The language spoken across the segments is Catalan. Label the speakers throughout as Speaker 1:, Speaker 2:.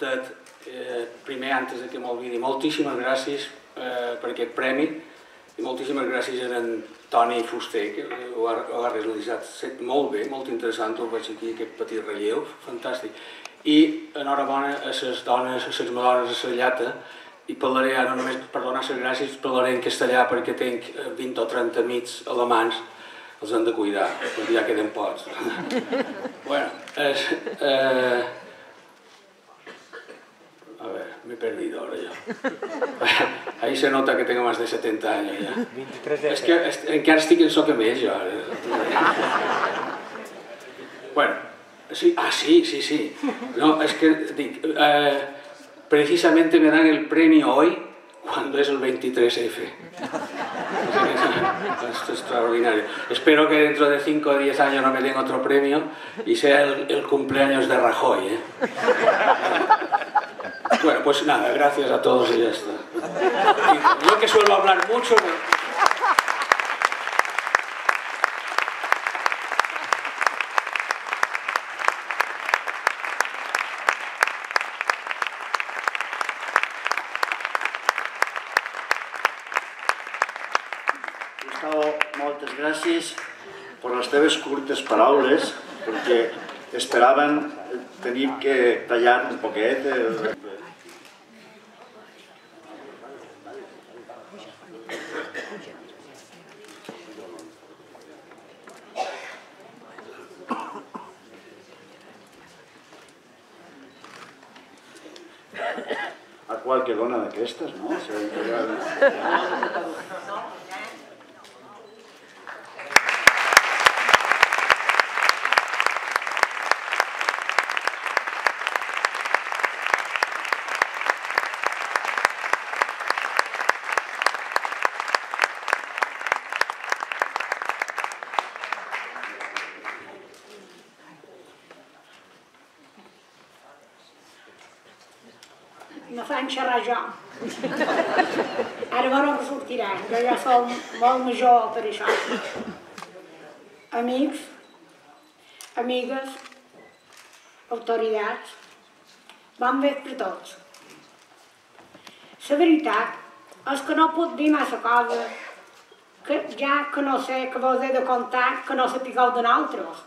Speaker 1: curtet. Eh, primer, antes de que m'oblidi, moltíssimes gràcies eh, per aquest premi i moltíssimes gràcies a en Toni Fuster, que ho ha, realitzat molt bé, molt interessant, ho veig aquí, aquest petit relleu, fantàstic. I enhorabona a les dones, a les madones a la llata, i parlaré ara només per donar les gràcies, parlaré en castellà perquè tinc 20 eh, o 30 amics alemans, els han de cuidar, perquè ja queden pocs. bueno, es, eh, me he perdido ahora yo. Ahí se nota que tengo más de 70 años ya. 23 es que es, encara estic en soc més jo. bueno, sí, ah, sí, sí, sí. No, es que eh, precisamente me dan el premio hoy cuando es el 23F. Esto es extraordinario. Espero que dentro de 5 o 10 años no me den otro premio y sea el, el cumpleaños de Rajoy. ¿eh? Bueno, pues nada, gracias a todos y ya está. Y yo que suelo hablar mucho...
Speaker 2: gràcies per les teves curtes paraules, perquè esperaven tenir que tallar un poquet. Eh, qualque dona d'aquestes, no?
Speaker 3: xerrar jo. Ara veure que sortirà, jo ja som molt major per això. Amics, amigues, autoritats, bon vespre a tots. La veritat és que no puc dir massa coses, que ja que no sé que vos he de contar que no sapigueu de nosaltres.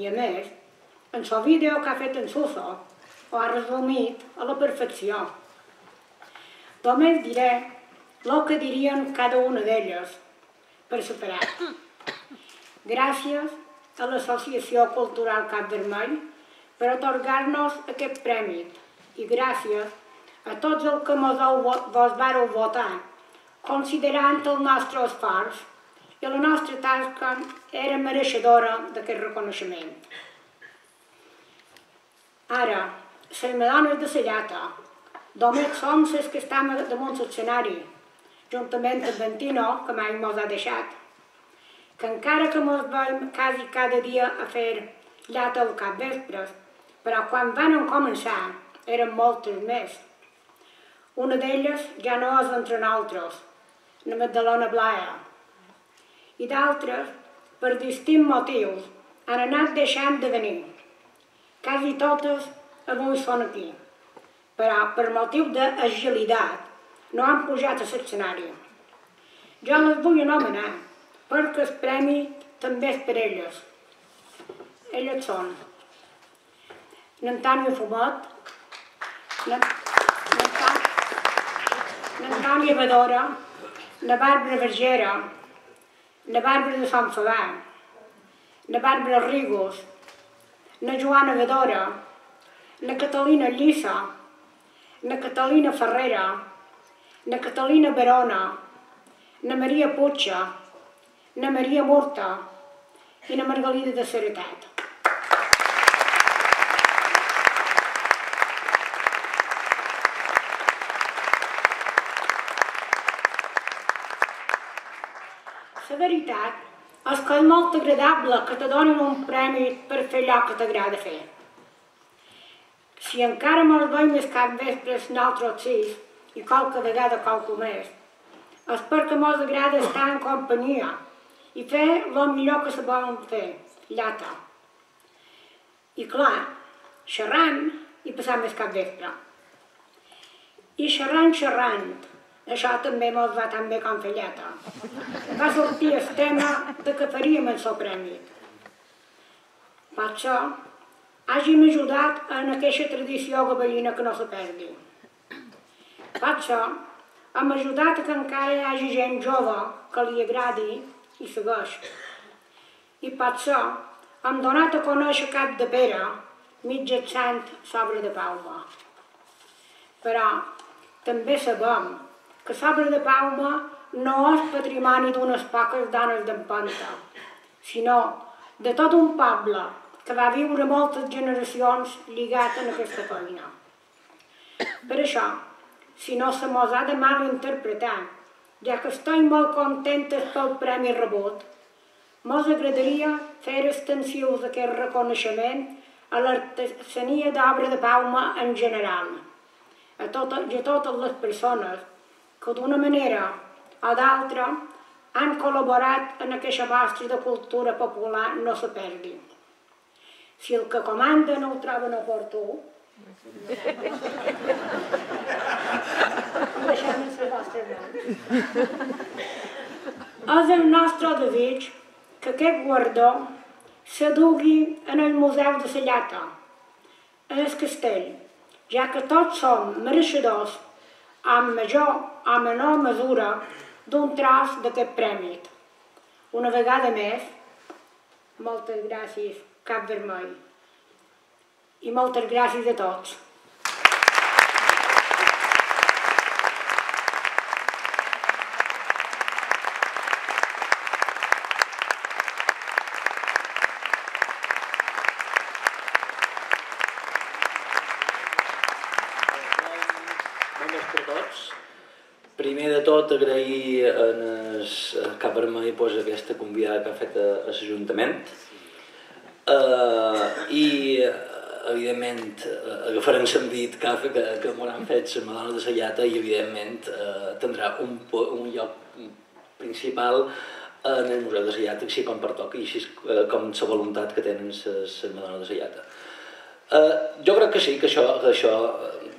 Speaker 3: I a més, en el vídeo que ha fet en Suso, ho ha resumit a la perfecció. Només diré el que dirien cada una d'elles per superar. Gràcies a l'Associació Cultural Cap Vermell per atorgar-nos aquest premi i gràcies a tots els que mos vos vareu votar, considerant el nostre esforç i la nostra tasca era mereixedora d'aquest reconeixement. Ara, les madones de la llata, Només som les que estem damunt l'escenari, juntament amb en Tino, que mai mos ha deixat. Que encara que mos veiem quasi cada dia a fer llata al cap vespres, però quan van començar eren moltes més. Una d'elles ja no és entre nosaltres, la Magdalena Blaia. I d'altres, per distints motius, han anat deixant de venir. Quasi totes avui són aquí però per motiu d'agilitat no han pujat a l'escenari. Jo les vull anomenar perquè el premi també és per elles. Elles són l'Antònia Fumet, l'Antònia Badora, la Bàrbara Vergera, la Bàrbara de Sant Fabà, la Bàrbara Rigos, la Joana Badora, la Catalina Llissa, na Catalina Ferrera, na Catalina Verona, na Maria Puigja, na Maria Morta i na Margalida de Seretat. La veritat és que és molt agradable que te donin un premi per fer allò que t'agrada fer. Si encara mos veiem més cap vespres nosaltres sis, i qualque vegada qualque més, és perquè mos agrada estar en companyia i fer el millor que se volen fer, llata. I clar, xerrant i passar més cap vespre. I xerrant, xerrant, això també mos va tan bé com felleta. Va sortir el tema de que faríem el seu premi. Això, hàgim ajudat en aquesta tradició gavellina que no se perdi. Per això, hem ajudat que encara hi hagi gent jove que li agradi i segueix. I això, hem donat a conèixer Cap de Pere mitjançant sobre de Palma. Però també sabem que sobre de Palma no és patrimoni d'unes poques dones d'empenta, sinó de tot un poble que va viure moltes generacions lligat en aquesta feina. Per això, si no se mos ha de mal interpretar, ja que estic molt contenta pel premi rebut, mos agradaria fer extensius d'aquest reconeixement a l'artesania d'obra de Palma en general, a, tot, a totes les persones que d'una manera o d'altra han col·laborat en aquesta mostra de cultura popular no se perdi. Si el que comanda no ho troben oportú, deixem les vostres mans. És el nostre desig que aquest guardó s'adugui en el Museu de la Llata, en el castell, ja que tots som mereixedors amb major o menor mesura d'un tros d'aquest premi. Una vegada més, moltes gràcies, Cap Vermell. I moltes gràcies a tots.
Speaker 4: Primer de tot, agrair el Cap Vermell pues, aquesta convidada que ha fet a, a l'Ajuntament uh, i evidentment agafarem dit que, que, que m'ho han fet les Madonna de Sallata i evidentment uh, tindrà un, un lloc principal en el Museu de Sallata, així com pertoca i així com la voluntat que tenen les Madonna de Sallata. Uh, jo crec que sí, que això, que això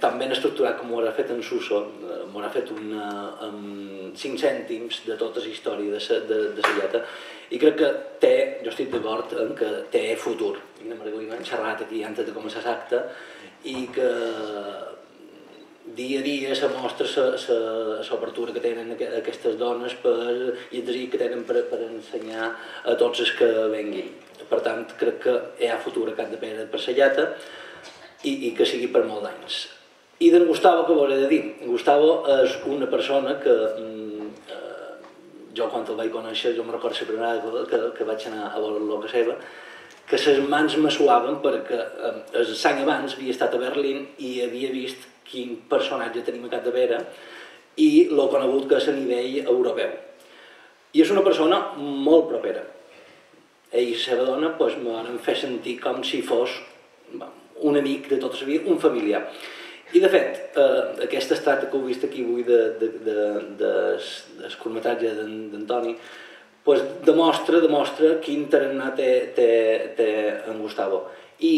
Speaker 4: tan ben estructurat com ho ha fet en Suso, eh, m'ho ha fet una, amb 5 cèntims de tota la història de, de, de la lleta, i crec que té, jo estic d'acord en que té futur. I la Margalina hem xerrat aquí antes de començar l'acte, i que dia a dia se mostra l'obertura que tenen aquestes dones per, i el desig que tenen per, per ensenyar a tots els que venguin. Per tant, crec que hi ha futur a Cap de Pere per la llata i, i que sigui per molts anys. I d'en Gustavo, què volia dir? Gustavo és una persona que mm, eh, jo quan el vaig conèixer, jo me recordo la primera vegada que, que vaig anar a veure l'oca seva, que les mans me suaven perquè eh, el any abans havia estat a Berlín i havia vist quin personatge tenim a Capdevera i l'ho conegut que és a nivell europeu. I és una persona molt propera. Ell i la seva dona pues, me van fer sentir com si fos un amic de tota la vida, un familiar. I de fet, eh, aquesta estrata que heu vist aquí avui de, de, de, de, del curtmetratge d'Antoni pues, demostra, demostra quin tarannà té, té, té en Gustavo i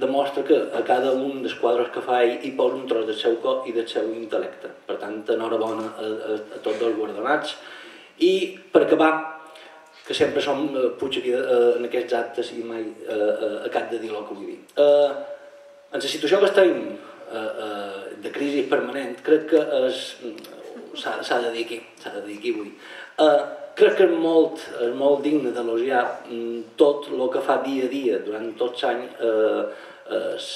Speaker 4: demostra que a cada un dels quadres que fa ell hi posa un tros del seu cor i del seu intel·lecte. Per tant, enhorabona a, a, a tots els guardonats. I per acabar, que sempre som eh, puig aquí eh, en aquests actes i mai eh, eh, a cap de dir el que vull dir. Eh, en la situació que estem Eh, eh, de crisi permanent, crec que s'ha de dir aquí, s'ha de dir aquí avui. Eh, crec que és molt, és molt digne d'elogiar mm, tot el que fa dia a dia durant tots anys eh, es,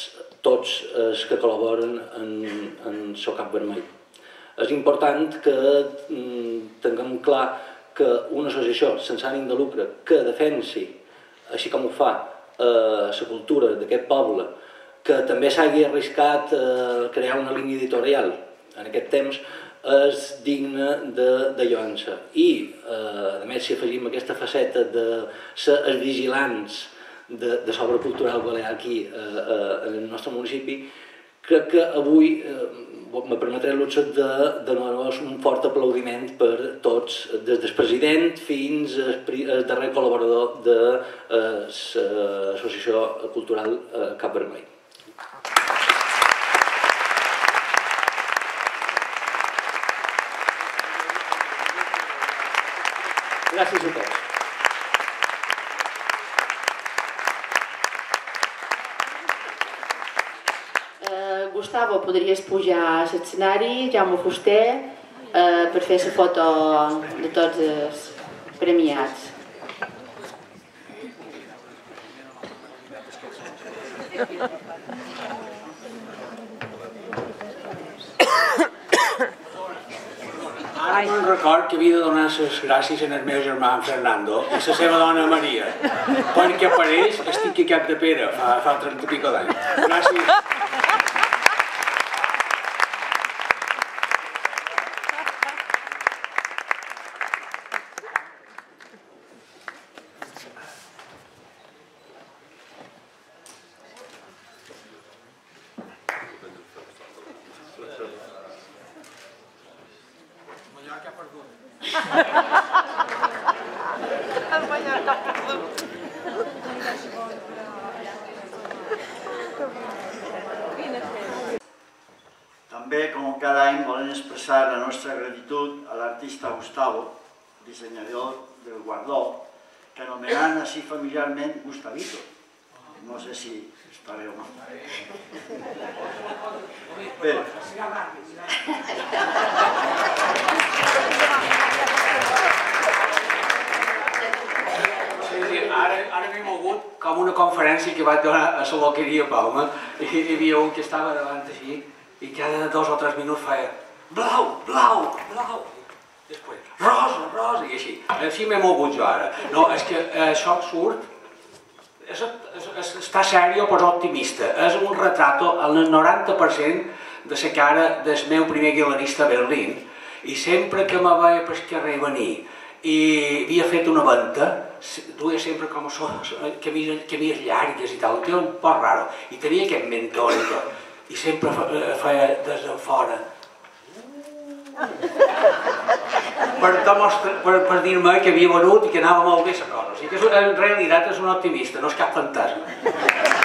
Speaker 4: tots els que col·laboren en, en Cap Vermell. És important que mm, tinguem clar que una associació sense ànim de lucre que defensi, així com ho fa, eh, la cultura d'aquest poble, que també s'hagi arriscat a crear una línia editorial en aquest temps és digne de, de lloança. I, eh, a més, si afegim aquesta faceta de ser els vigilants de, de l'obra cultural ha aquí eh, eh, en el nostre municipi, crec que avui eh, me permetré luxe de, de donar-vos un fort aplaudiment per tots, des del president fins al, al darrer col·laborador de eh, l'Associació Cultural eh, Cap Vermell.
Speaker 1: Gràcies a tots.
Speaker 5: Eh, Gustavo, podries pujar a l'escenari, Jaume Fuster, eh, per fer la foto de tots els premiats.
Speaker 1: Ara me'n record que havia de donar les gràcies al meu germà Fernando i la seva dona Maria, perquè per ells estic a Cap de Pere fa, fa 30 i pico d'anys. Gràcies. Mallorca perdut.
Speaker 2: També, com cada any, volem expressar la nostra gratitud a l'artista Gustavo, dissenyador del guardó, que anomenant així familiarment Gustavito. No sé si estareu o no. Bé,
Speaker 1: ara, ara m'he mogut com una conferència que vaig donar a la Loqueria Palma i hi havia un que estava davant així i cada dos o tres minuts feia blau, blau, blau després rosa, rosa i així. Així m'he mogut jo ara. No, és que això surt és, és, està sèrio però optimista. És un retrato al 90% de la cara del meu primer guitarrista a Berlín i sempre que me veia pel carrer venir i havia fet una venta, duia sempre com so, camies, camies llargues i tal, que era un poc raro, i tenia aquest mentó i tot, i sempre eh, feia des de fora. Per, demostra, per, per dir-me que havia venut i que anava molt bé la cosa. O sigui que en realitat és un optimista, no és cap fantasma.